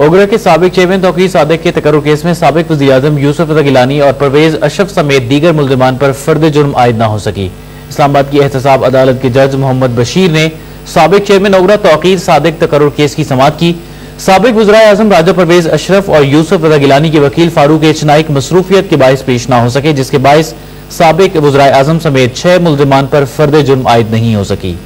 ओगरा के सबक चेयरमैन तोकी सादक के तकर केस में सबक वजी अजम यूसुफ गिलानी और परवेज अशरफ समेत दीगर मुलजमान पर फर्द जुर्म आयद ना हो सकी। इस्लामाबाद की एहतसाब अदालत के जज मोहम्मद बशीर ने सबक चेयरमैन ओगरा तोकीर सादक तकर केस की समात की। सबक वजरा अजम राजा परवेज अशरफ और यूसुफ रजा गिलानी के वकील फारूक एच नाइक मसरूफियत के बायस पेश न हो सके, जिसके बायस सबक वजरा अजम समेत छह मुलजमान पर फर्द जुर्म आयद नहीं हो सकी।